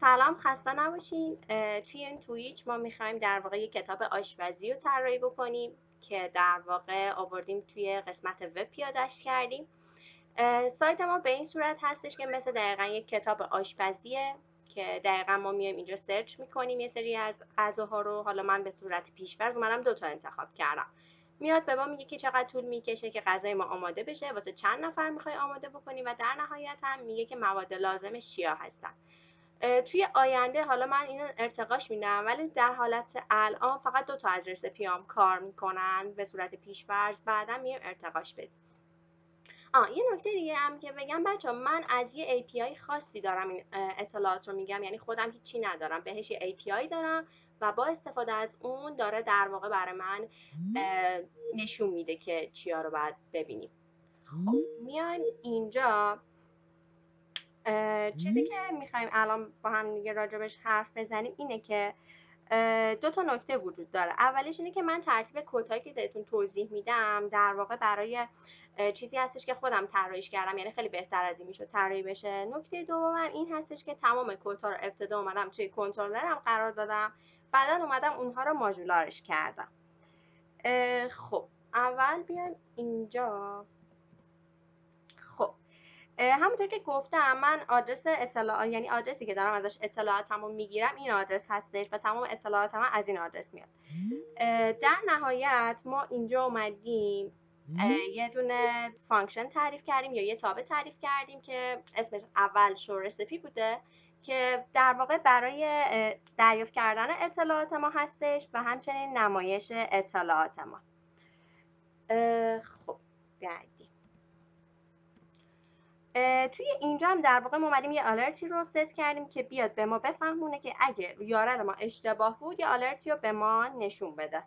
سلام خسته نباشین. توی این تویچ ما می‌خوایم در واقع یک کتاب آشپزی رو طراحی بکنیم که در واقع آوردیم توی قسمت وب پیادش کردیم. سایت ما به این صورت هستش که مثل دقیقا یک کتاب آشپزیه که دقیقا ما میایم اینجا سرچ می‌کنیم. یه سری از غذاها رو حالا من به صورت پیشفرض اومدم دو تا انتخاب کردم. میاد به ما میگه که چقدر طول می‌کشه که غذای ما آماده بشه. واسه چند نفر می‌خوای آماده بکنی؟ و در نهایت هم میگه که مواد لازم چیا هستن. توی آینده حالا من اینو ارتقاش میدم ولی در حالت الان فقط دو تا از رسپیام کار می‌کنن به صورت پیشفرض بعدا میام ارتقاش بدیم. آه یه نکته دیگه هم که بگم بچه من از یه API خاصی دارم این اطلاعات رو میگم یعنی خودم هیچی ندارم بهش یه API دارم و با استفاده از اون داره در واقع برای من نشون میده که چیا رو باید ببینیم. خب میایم اینجا. چیزی که می‌خوایم الان با هم دیگه راجبش حرف بزنیم اینه که دو تا نکته وجود داره. اولش اینه که من ترتیب کدهایی که بهتون توضیح میدم در واقع برای چیزی هستش که خودم طراحیش کردم یعنی خیلی بهتر از این می‌شد طراحی بشه. نکته دومم این هستش که تمام کدها رو ابتدا اومدم توی کنترلرم قرار دادم. بعدا اومدم اونها رو ماژولارش کردم. خب اول بیایم اینجا. همونطور که گفتم من آدرس اطلاعات یعنی آدرسی که دارم ازش اطلاعاتمو می‌گیرم این آدرس هستش و تمام اطلاعات من از این آدرس میاد. در نهایت ما اینجا اومدیم. یه دونه function تعریف کردیم یا یه تابع تعریف کردیم که اسمش اول show recipe بوده که در واقع برای دریافت کردن اطلاعات ما هستش و همچنین نمایش اطلاعات ما. خب توی اینجا هم در واقع ما اومدیم یه آلرتی رو ست کردیم که بیاد به ما بفهمونه که اگه یارل ما اشتباه بود یه آلرتی رو به ما نشون بده.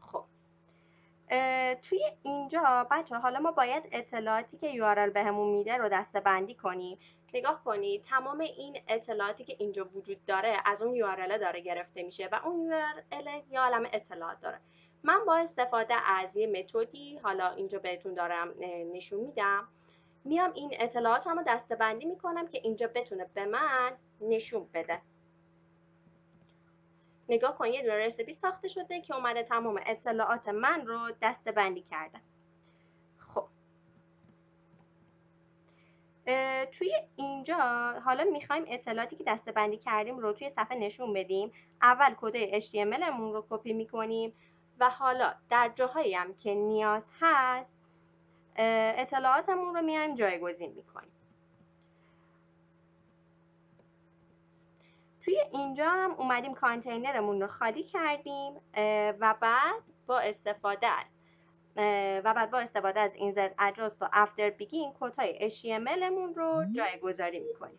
خب. توی اینجا بچه حالا ما باید اطلاعاتی که URL بهمون میده رو دسته بندی کنیم. نگاه کنید تمام این اطلاعاتی که اینجا وجود داره از اون URL داره گرفته میشه و اون URL یا عالم اطلاعات داره. من با استفاده از یه متدی حالا اینجا بهتون دارم نشون میدم. میام این اطلاعات رو دسته بندی می‌کنم که اینجا بتونه به من نشون بده. نگاه کن یه دونه رسپی ساخته شده که اومده تمام اطلاعات من رو دسته بندی کرده. خب. توی اینجا حالا می‌خوایم اطلاعاتی که دسته بندی کردیم رو توی صفحه نشون بدیم. اول کد HTML مون رو کپی می‌کنیم. و حالا در جاهایی هم که نیاز هست اطلاعاتمون رو میایم جایگزین می‌کنیم. توی اینجا هم اومدیم کانتینرمون رو خالی کردیم و بعد با استفاده از و بعد با استفاده از insert adjacent و after begin کدهای HTML مون رو جایگذاری می‌کنیم.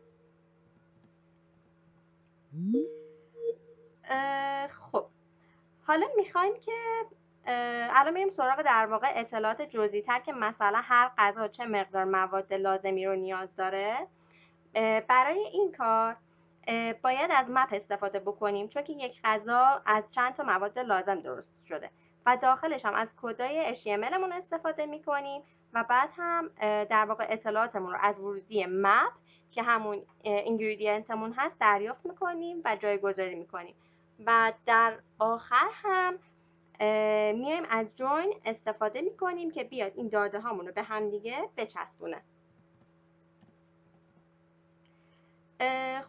خب. حالا می‌خوایم که الان میریم سراغ در واقع اطلاعات جزئی تر که مثلا هر غذا چه مقدار مواد لازمی رو نیاز داره. برای این کار باید از مپ استفاده بکنیم چون که یک غذا از چند تا مواد لازم درست شده و داخلش هم از کدای HTML مون استفاده می‌کنیم و بعد هم در واقع اطلاعاتمون رو از ورودی مپ که همون اینگریدینتمون هست دریافت می‌کنیم و جایگذاری می‌کنیم. و در آخر هم میایم از join استفاده می‌کنیم که بیاد این داده هامون رو به همدیگه بچسبونه.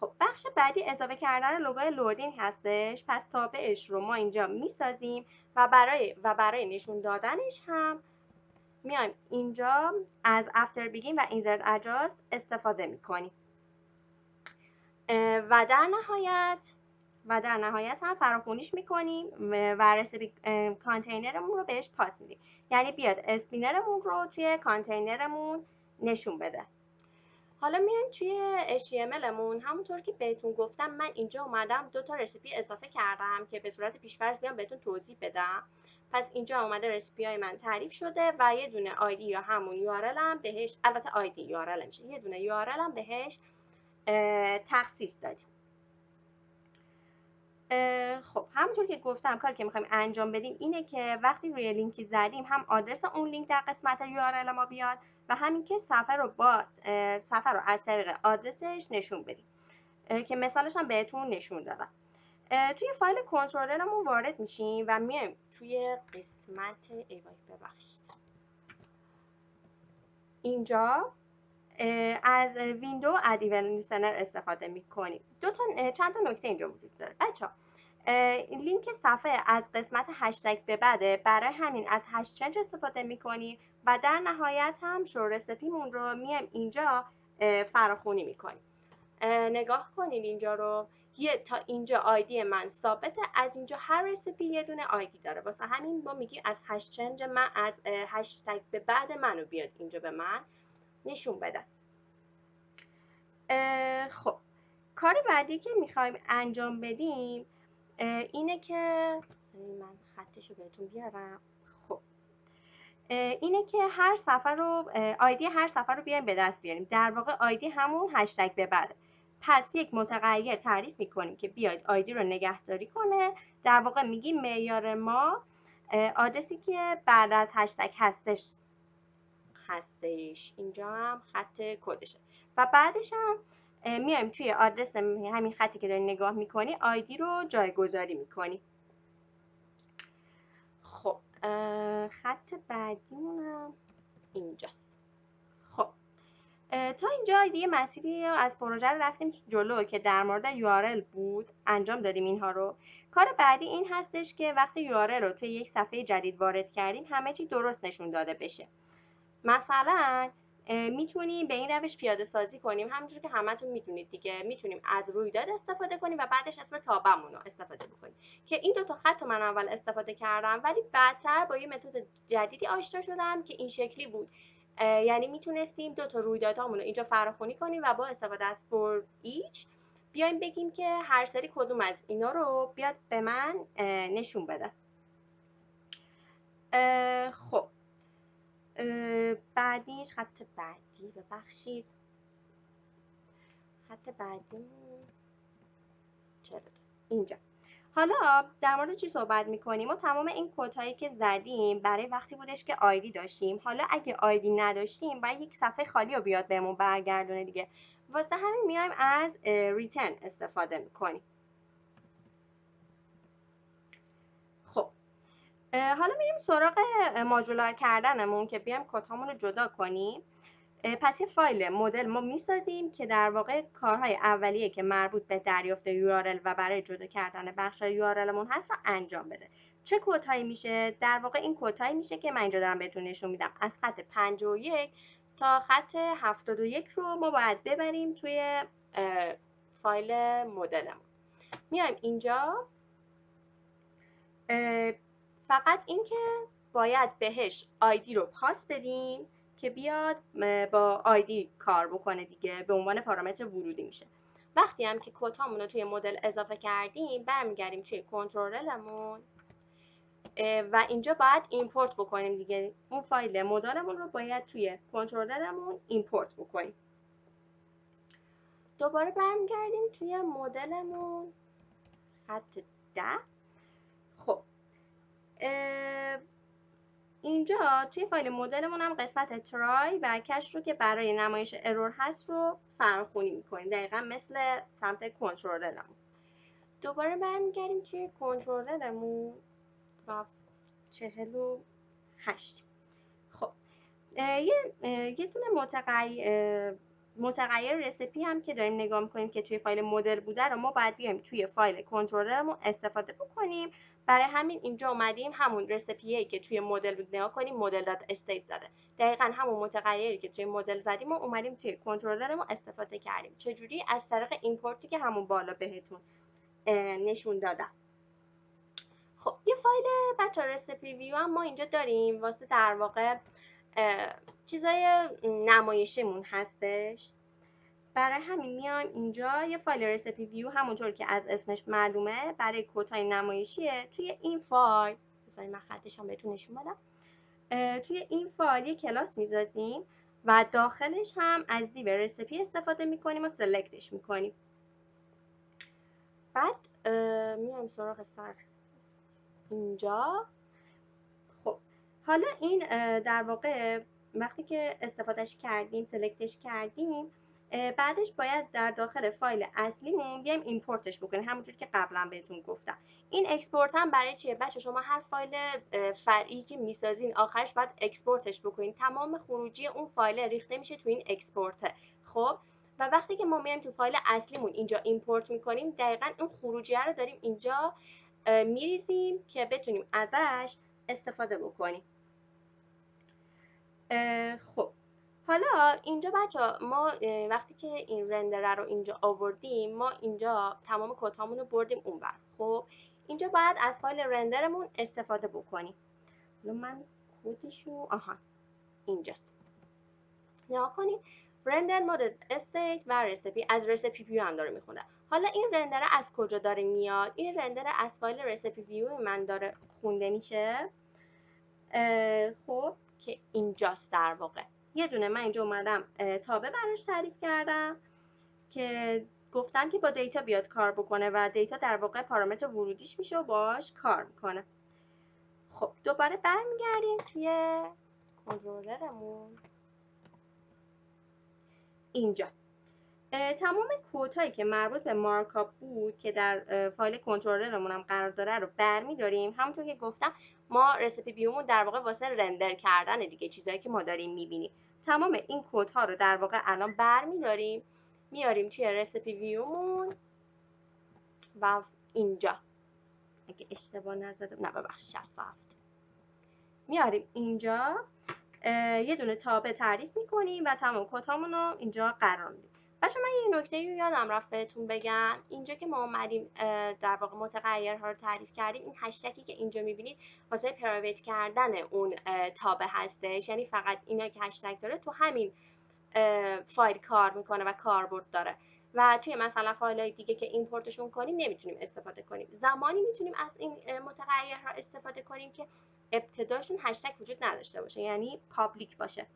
خب بخش بعدی اضافه کردن لوگوی loading هستش. پس تابعش رو ما اینجا می‌سازیم و برای و برای نشون دادنش هم میایم اینجا از after begin و insert adjacent استفاده می‌کنیم. و در نهایت و در نهایت هم فراخونیش می‌کنیم و recipe container مون رو بهش pass میدیم. یعنی بیاد spinner مون رو توی کانتینرمون نشون بده. حالا میایم توی HTML مون. همونطور که بهتون گفتم من اینجا اومدم دو تا recipe اضافه کردم که به صورت پیشفرض بیام بهتون توضیح بدم. پس اینجا اومده recipe های من تعریف شده و یه دونه ID یا همون URL هم بهش البته ID URL میشه یه دونه URL هم بهش تخصیص دادیم. خب همونطور که گفتم کاری که می‌خوایم انجام بدیم اینه که وقتی روی لینکی زدیم هم آدرس اون لینک در قسمت URL ما بیاد و همین که صفحه رو با صفحه رو از طریق آدرسش نشون بدیم. که مثالش هم بهتون نشون دادم. توی فایل کنترلرمون وارد میشیم و میایم توی قسمت ای ببخشید. اینجا از ویندو ادیول لیسنر استفاده می‌کنیم. دو تا چند تا نکته اینجا وجود داره. بچه لینک صفحه از قسمت هشتگ به بعده برای همین از هشتگ استفاده می‌کنیم و در نهایت هم شو رسپیمون رو میایم اینجا فراخونی می‌کنیم. نگاه کنید اینجا رو. یه تا اینجا آیدی من ثابته از اینجا هر رسیپی یه دونه آیدی داره. واسه همین ما میگیم از هشت من از هشتگ به بعد منو بیاد اینجا به من. نشون بده خب. کار بعدی که می‌خوایم انجام بدیم اینه که من خطش رو بهتون بیارم. خب. اینه که هر سفر رو آیدی هر سفر رو بیایم به دست بیاریم. در واقع آیدی همون هشتگ به بعد. پس یک متغیر تعریف می‌کنیم که بیاید آیدی رو نگهداری کنه. در واقع میگیم معیار ما آدرسی که بعد از هشتگ هستش. هستش. اینجا هم خط کدشه. و بعدش هم میایم توی آدرس همین خطی که داری نگاه می‌کنی آیدی رو جایگذاری می‌کنی. خب خط بعدیمونم اینجاست. خب تا اینجا دیگه مسیری از پروژه رو رفتیم جلو که در مورد URL بود. انجام دادیم اینها رو. کار بعدی این هستش که وقتی URL رو توی یک صفحه جدید وارد کردیم همه چی درست نشون داده بشه. مثلا می‌تونیم به این روش پیاده سازی کنیم. همونجور که همتون می‌دونید دیگه. می‌تونیم از رویداد استفاده کنیم و بعدش اسم تابمون رو استفاده بکنیم. که این دو تا خط من اول استفاده کردم ولی بعدتر با یه متد جدیدی آشنا شدم که این شکلی بود. یعنی می‌تونستیم دو تا رویدادهامون رو اینجا فراخونی کنیم و با استفاده از فور ایچ بیایم بگیم که هر سری کدوم از اینا رو بیاد به من نشون بده. خب. بعدیش خط بعدی ببخشید. خط بعدی. چرا؟ اینجا. حالا در مورد چی صحبت می‌کنیم؟ و تمام این کودهایی که زدیم برای وقتی بودش که آیدی داشتیم. حالا اگه آیدی نداشتیم باید یک صفحه خالی رو بیاد بهمون برگردونه دیگه. واسه همین میایم از ریتن استفاده می‌کنیم. حالا میریم سراغ ماژولار کردنمون که بیام کدهامون رو جدا کنیم. پس یه فایل مدل ما می‌سازیم که در واقع کارهای اولیه که مربوط به دریافت URL و برای جدا کردن بخش URLمون هست رو انجام بده. چه کدهایی میشه؟ در واقع این کدهایی میشه که من اینجا دارم بهتون نشون میدم. از خط 51 تا خط 71 رو ما باید ببریم توی فایل مدلمون. میایم اینجا. فقط اینکه باید بهش آیدی رو پاس بدیم که بیاد با آیدی کار بکنه دیگه. به عنوان پارامتر ورودی میشه. وقتی هم که کد رو توی مدل اضافه کردیم برمیگردیم توی کنترلمون. و اینجا باید import بکنیم دیگه. اون فایل مدلمون رو باید توی controller مون import بکنیم. دوباره برمیگردیم توی مدلمون. خط ده. اینجا توی فایل مدلمون هم قسمت try و catch رو که برای نمایش error هست رو فراخونی می‌کنیم. دقیقا مثل سمت کنترلرمون دوباره برمیگردیم توی کنترلرمون چهل و هشت. خب یه, یه دونه متغیر متغیر recipe هم که داریم نگاه می‌کنیم که توی فایل مدل بوده رو ما باید بیایم توی فایل کنترلرمون استفاده بکنیم. برای همین اینجا اومدیم همون recipe ه که توی مدل بود نگاه کنیم model dot state زده. دقیقا همون متغیری که توی مدل زدیم و اومدیم توی کنترلرمون استفاده کردیم. چجوری؟ از طریق import ی که همون بالا بهتون نشون دادم. خب یه فایل بچه رسپی ویو هم ما اینجا داریم. واسه در واقع چیزای نمایشمون هستش. برای همین میایم اینجا یه فایل رسپی ویو همونطور که از اسمش معلومه. برای کدهای نمایشیه. توی این فایل بذارید من خطش هم بهتون نشون بدم. توی این فایل یه کلاس می‌ذاریم و داخلش هم از دیو رسپی استفاده می‌کنیم و سلکتش می‌کنیم. بعد میایم سراغ سر اینجا. حالا این در واقع وقتی که استفادهش کردیم select ش کردیم بعدش باید در داخل فایل اصلیمون بیایم import ش بکنیم. همونجور که قبلا بهتون گفتم. این export هم برای چیه؟ بچه‌ها شما هر فایل فرعی که می‌سازین آخرش باید export ش بکنین. تمام خروجی اون فایل ریخته میشه تو این export. خب؟ و وقتی که ما میایم تو فایل اصلیمون اینجا ایمپورت می‌کنیم دقیقا اون خروجی رو داریم اینجا میریزیم که بتونیم ازش استفاده بکنیم خب. حالا اینجا بچه ما وقتی که این رندره رو اینجا آوردیم ما اینجا تمام کتامون رو بردیم اونور خب اینجا باید از فایل رندرمون استفاده بکنیم حالا من کدشو آها اینجاست. نگاه کنید render model state و recipe از recipe view هم داره می‌خونه. حالا این render از کجا داره میاد؟ این render از فایل recipe view من داره خونده میشه. خب که اینجاست در واقع. یه دونه من اینجا اومدم تابع براش تعریف کردم که گفتم که با data بیاد کار بکنه و data در واقع پارامتر ورودیش میشه و باش کار می‌کنه. خب دوباره برمیگردیم توی کنترلرمون. اینجا. تمام کودهایی که مربوط به مارکاپ بود که در فایل کنترلرمون هم قرار داره رو برمیداریم. همونطور که گفتم ما رسپی بیومون در واقع واسه رندر کردن دیگه چیزهایی که ما داریم می‌بینیم. تمام این کودها رو در واقع الان برمیداریم. میاریم توی رسپی ویومون و اینجا. اگه اشتباه نزدم نه ببخش 67 میاریم اینجا. یه دونه تابه تعریف می‌کنیم و تمام کدهامون رو اینجا قرار میدیم. بچه من یه نکته یادم رفت بهتون بگم. اینجا که ما اومدیم در واقع متغیرها رو تعریف کردیم این هشتکی که اینجا می‌بینید واسه پرایوت کردن اون تابه هستش. یعنی فقط اینا که هشتگ داره تو همین فایل کار می‌کنه و کاربرد داره. و توی مثلا فایل های دیگه که import شون کنیم نمی‌تونیم استفاده کنیم. زمانی می‌تونیم از این متغیرها استفاده کنیم که ابتداشون هشتگ وجود نداشته باشه یعنی public باشه.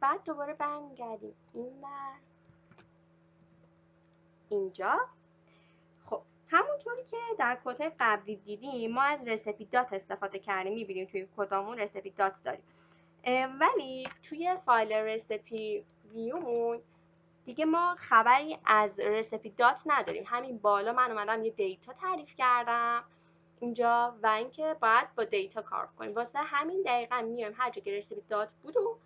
بعد دوباره برمیگردیم. این بر اینجا. خب همونطوری که در کد قبلی دیدیم ما از recipe dot استفاده کردیم می‌بینیم توی کدامون recipe dot داریم. ولی توی فایل recipe view مون دیگه ما خبری از recipe dot نداریم. همین بالا من اومدم یه data تعریف کردم اینجا و اینکه باید با data کار کنیم. واسه همین دقیقا میایم. هر جا که recipe dot بود و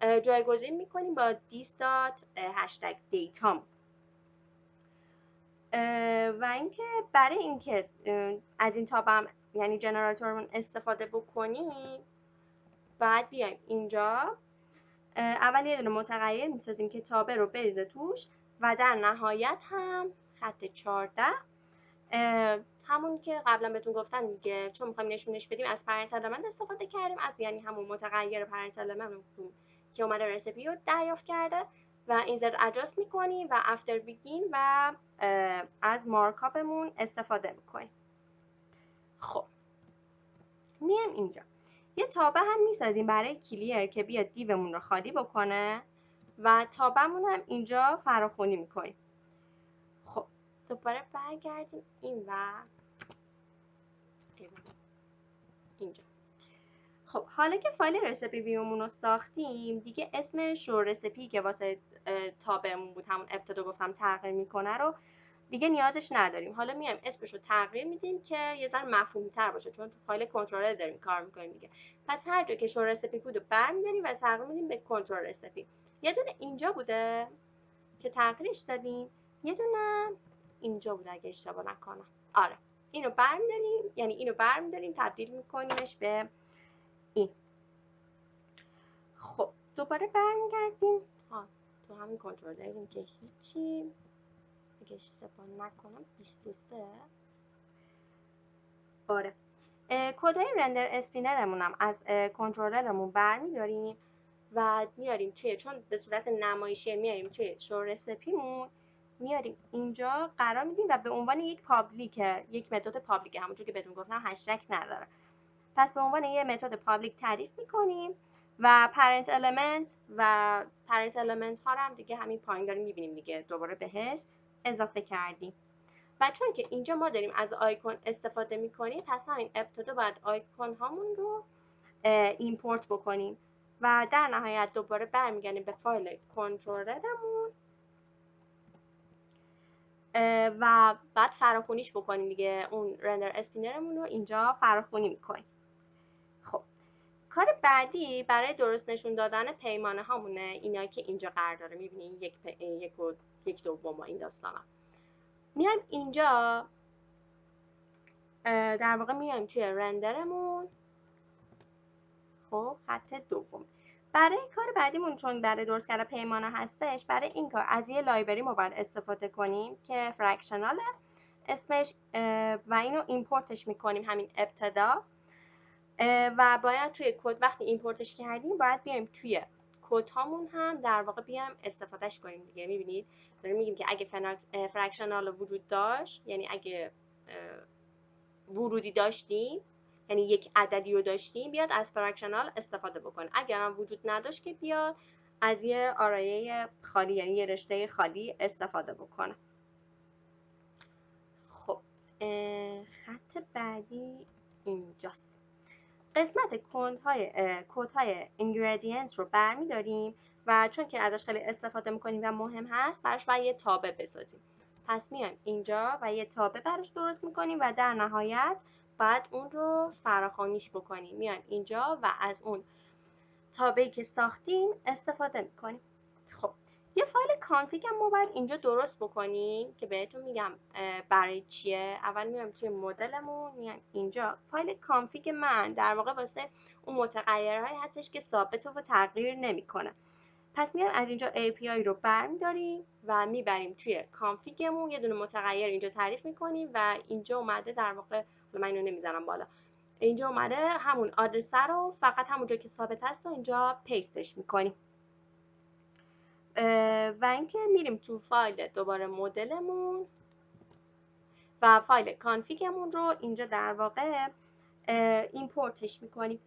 جایگزین می‌کنیم با this dot هشتگ data م و اینکه برای اینکه از این تابعم یعنی جنراتورمون استفاده بکنیم بعد بیایم اینجا. اول یه دونه متغیر می‌سازیم که تابه رو بریزه توش و در نهایت هم خط 14 همون که قبلا بهتون گفتن دیگه چون می‌خوایم نشونش بدیم از پرنت استفاده کردیم از یعنی همون متغیر پرنت که اومده رسپی رو دریافت کرده و این زد اجاست می‌کنیم و افتر بیگین و از مارکاپمون استفاده می‌کنیم خب. میایم اینجا. یه تابه هم می‌سازیم برای کلیر که بیاد دیومون رو خالی بکنه و تابمون هم اینجا فراخونی می‌کنیم. خب. دوباره برگردیم این و اینجا. خب حالا که فایل رسپی ویومون رو ساختیم دیگه اسم شو رسپی که واسه تابمون بود همون ابتدا گفتم تغییر می‌کنه رو دیگه نیازش نداریم. حالا میایم اسمش رو تغییر میدیم که یه ذره مفهومی تر باشه چون تو فایل کنترلر داریم کار می‌کنیم دیگه. پس هر جا که شو رسپی بود رو برمیداریم و تغییر میدیم به کنترل رسپی. یه دونه اینجا بوده که تغییرش دادیم. یه دونه اینجا بوده اگه اشتباه نکنم. آره. اینو برمیداریم یعنی اینو برمیداریم تبدیل میکنیمش به این خب دوباره برمیگردیم. ها تو همین کنترلریم که هیچی. اگه اشتباه نکنم 23 آره. کدای render spinner مون هم از کنترلرمون برمیداریم و میاریم توی چون به صورت نمایشی میاریم توی show recipe مون میاریم اینجا قرار میدیم و به عنوان یک public یک متد public همونجور که بهتون گفتم هشتگ نداره. پس به عنوان یه متد public تعریف می‌کنیم. و parent element و parent element ها هم دیگه همین پایین داریم می‌بینیم دیگه. دوباره بهش اضافه کردیم. و چون که اینجا ما داریم از آیکون استفاده می‌کنیم پس همین ابتدا باید آیکون هامون رو import بکنیم. و در نهایت دوباره برمیگردیم به فایل کنترلرمون و بعد فراخونیش بکنیم دیگه. اون render spinner مون رو اینجا فراخونی می‌کنیم. کار بعدی برای درست نشون دادن پیمانه هامونه اینا که اینجا قرار داره. می‌بینید یک پ... یک و... یک دوم این داستان. میایم اینجا. در واقع میایم توی رندرمون. خب خط دوم. برای کار بعدیمون چون برای درست کردن پیمانه هستش برای این کار از یه لایبری ما باید استفاده کنیم که فرکشناله اسمش و اینو import ش می‌کنیم. همین ابتدا. و باید توی کد وقتی import ش کردیم باید بیایم توی کد هامون هم در واقع بیایم استفادهش کنیم دیگه. می‌بینید؟ داریم میگیم که اگه fractional وجود داشت یعنی اگه ورودی داشتیم یعنی یک عددی رو داشتیم بیاد از fractional استفاده بکنه. اگر هم وجود نداشت که بیاد از یه آرایه خالی یعنی یه رشته خالی استفاده بکنه. خب خط بعدی اینجاست. قسمت کودهای کودهای اینگریدینت رو برمیداریم و چون که ازش خیلی استفاده می‌کنیم و مهم هست براش باید یه تابه بسازیم. پس میایم اینجا و یه تابه براش درست می‌کنیم و در نهایت بعد اون رو فراخانیش بکنیم. میایم اینجا و از اون تابعی که ساختیم استفاده می‌کنیم. یه فایل config هم ما باید اینجا درست بکنیم که بهتون میگم برای چیه. اول میایم توی مدلمون میایم اینجا. فایل config من در واقع واسه اون متغیرهایی هستش که ثابت و تغییر نمی‌کنه. پس میایم از اینجا API رو برمیداریم و می‌بریم توی config مون یه دونه متغیر اینجا تعریف می‌کنیم و اینجا اومده در واقع من اینو نمی‌زنم بالا. اینجا اومده همون آدرس رو فقط همونجا که ثابت هست و اینجا paste ش می‌کنیم. و اینکه میریم تو فایل دوباره مدلمون و فایل config مون رو اینجا در واقع import ش می‌کنیم.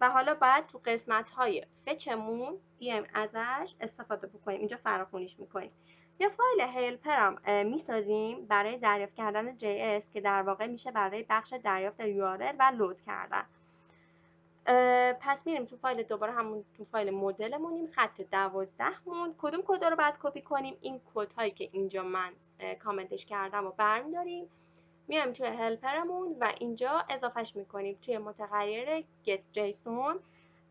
و حالا باید تو قسمت های fetch مون بیایم ازش استفاده بکنیم. اینجا فراخونیش می‌کنیم. یه فایل helper هم می‌سازیم برای دریافت کردن JS که در واقع میشه برای بخش دریافت URL و load کردن. پس میریم تو فایل دوباره همون تو فایل مدلمونیم خط دوازدهمون کدوم کد رو باید کپی کنیم؟ این کد هایی که اینجا من کامنتش کردم و برمیداریم. میایم توی هلپرمون و اینجا اضافهش می‌کنیم. توی متغیر get json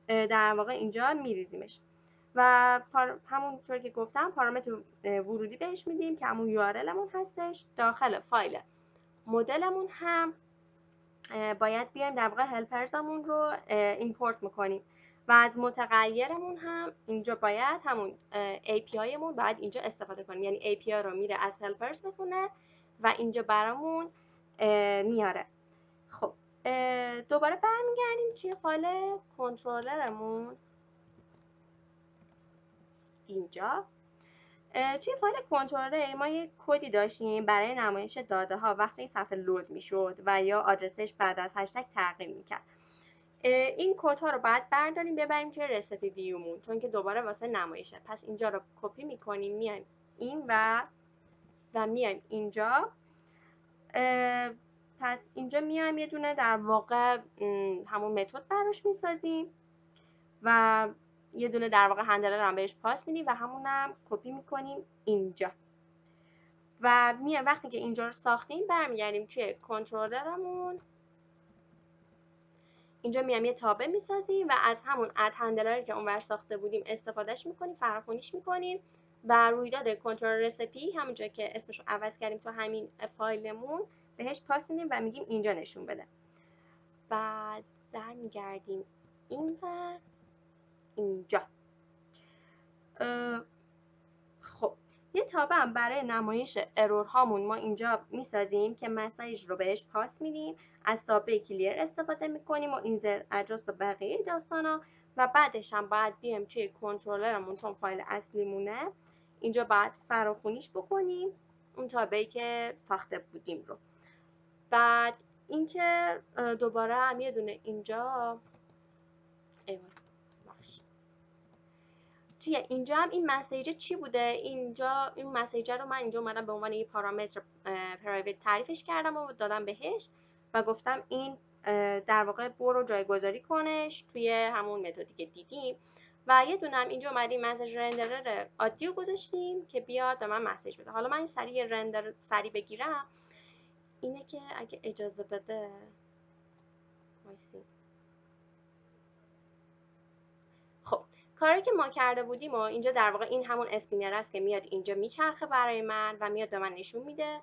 در واقع اینجا میریزیمش. و همونطور که گفتم پارامتر ورودی بهش میدیم که همون یو هستش. داخل فایل مدلمون هم باید بیایم در واقع هلپرزمون رو ایمپورت می‌کنیم. و از متغیرمون هم اینجا باید همون API مون باید اینجا استفاده کنیم. یعنی API رو میره از هلپرز می‌کنه و اینجا برامون میاره. خب دوباره برمیگردیم توی فایل کنترلرمون. اینجا. توی فایل کنترل ما یک کدی داشتیم برای نمایش داده ها وقتی این صفحه لود می‌شد و یا آدرسش بعد از هشتگ تغییر می‌کرد. این کد ها رو باید برداریم ببریم توی recipe view مون چون که دوباره واسه نمایشه پس اینجا رو کپی می‌کنیم میایم این و و میایم اینجا. پس اینجا میایم یه دونه در واقع همون متد براش می‌سازیم و یه دونه در واقع handler هم بهش pass میدیم و همونم کپی می‌کنیم اینجا. و میایم وقتی که اینجا رو ساختیم برمیگردیم توی کنترلرمون. اینجا میام یه تابه می‌سازیم و از همون اد هندلری که اونور ساخته بودیم استفادهش می‌کنیم فراخونیش می‌کنیم و رویداد کنترل رسپی همونجا که اسمش رو عوض کردیم تو همین فایلمون بهش پاس میدیم و میگیم اینجا نشون بده. بعد برمیگردیم این و اینجا. خب یه تابه هم برای نمایش ارور هامون ما اینجا می‌سازیم که مسیج رو بهش پاس میدیم. از تابه کلیر استفاده می‌کنیم و اینزر اجاست و بقیه داستانا. و بعدش هم باید بیایم توی کنترلرمون چون فایل اصلیمونه. اینجا باید فراخونیش بکنیم. اون تابعی که ساخته بودیم رو. بعد اینکه دوباره هم یه دونه اینجا توی اینجا هم این مسیجه چی بوده؟ اینجا این مسیجه رو من اینجا اومدم به عنوان یه پارامتر پرایوت تعریفش کردم و دادم بهش و گفتم این در واقع برو جایگذاری کنش توی همون متدی که دیدیم. و یه دونه هم اینجا اومدیم مسیج رندرر عادی رو گذاشتیم که بیاد به من مسیج بده. حالا من این سریع رندر سریع بگیرم. اینه که اگه اجازه بده کاری که ما کرده بودیم و اینجا در واقع این همون اسپینر است که میاد اینجا میچرخه برای من و میاد به من نشون میده.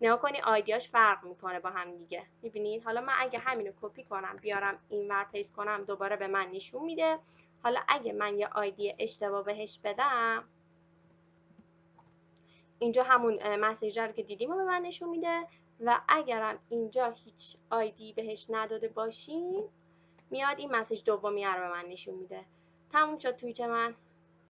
نگاه کنی آیدیاش فرق می‌کنه با هم دیگه. می‌بینید حالا من اگه همینو کپی کنم بیارم این ور پیس کنم دوباره به من نشون میده. حالا اگه من یه آیدی اشتباه بهش بدم اینجا همون مسیجر رو که دیدیم رو به من نشون میده. و اگرم اینجا هیچ آیدی بهش نداده باشیم میاد این مسیج دومی رو به من نشون میده. تموم شد تویچ من